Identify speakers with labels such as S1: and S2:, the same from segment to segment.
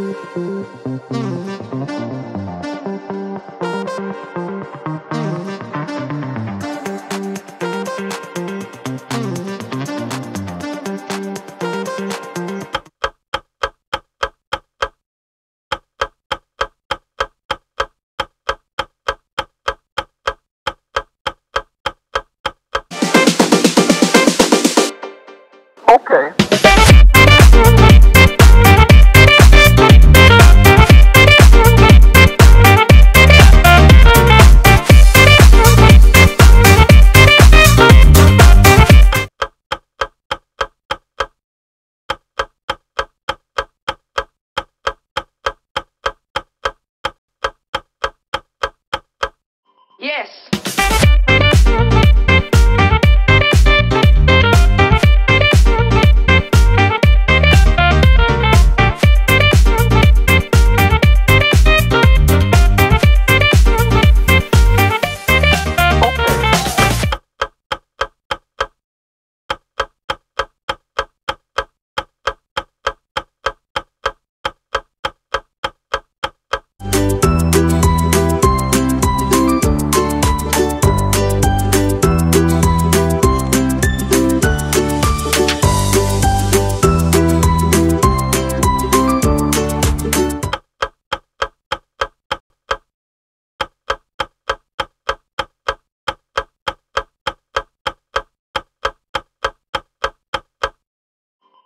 S1: Okay.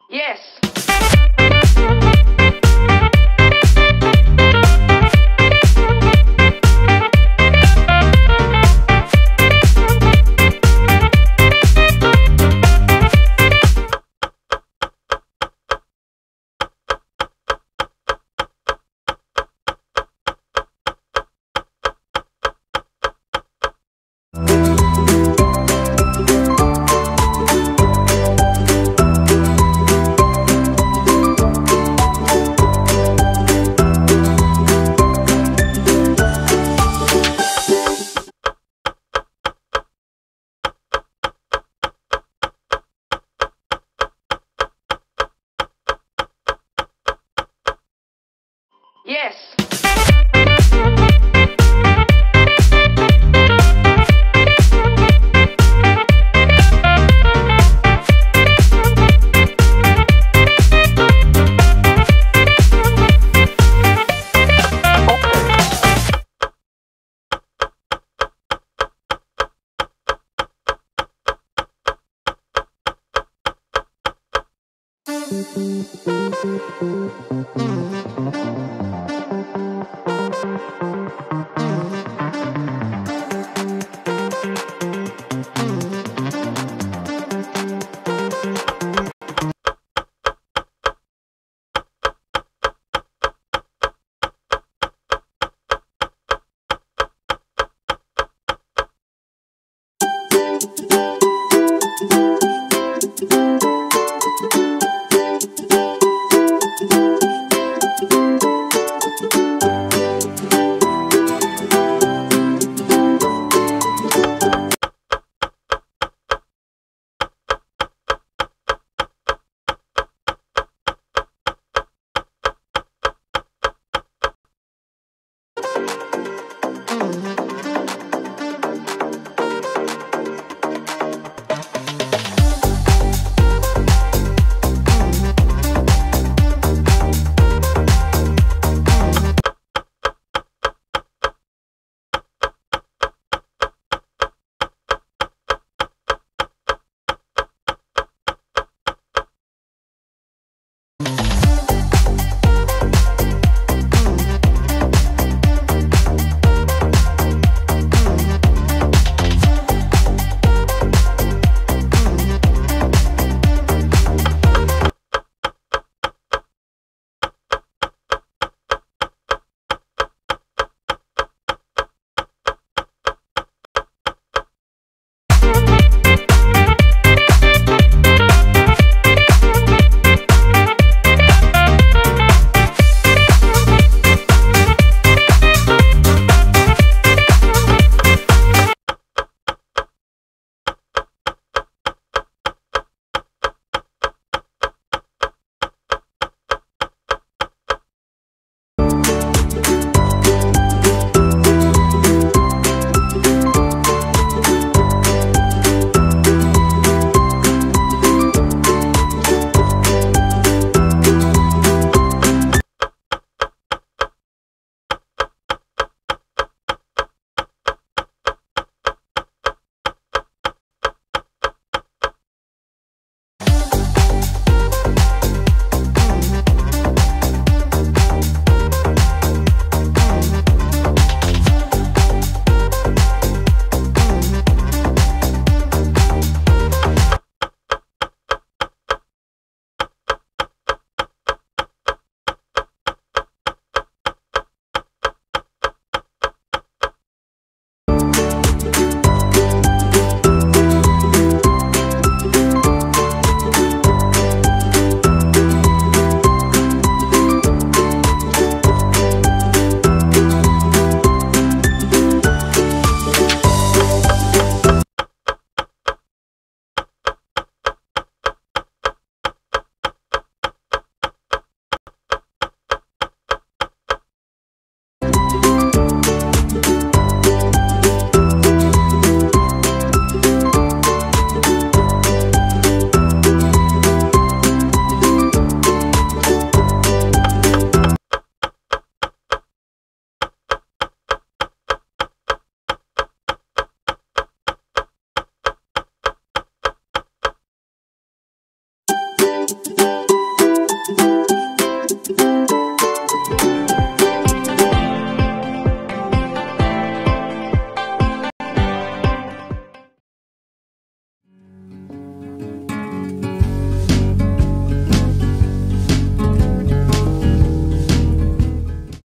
S2: Yes. Yes.
S1: Okay.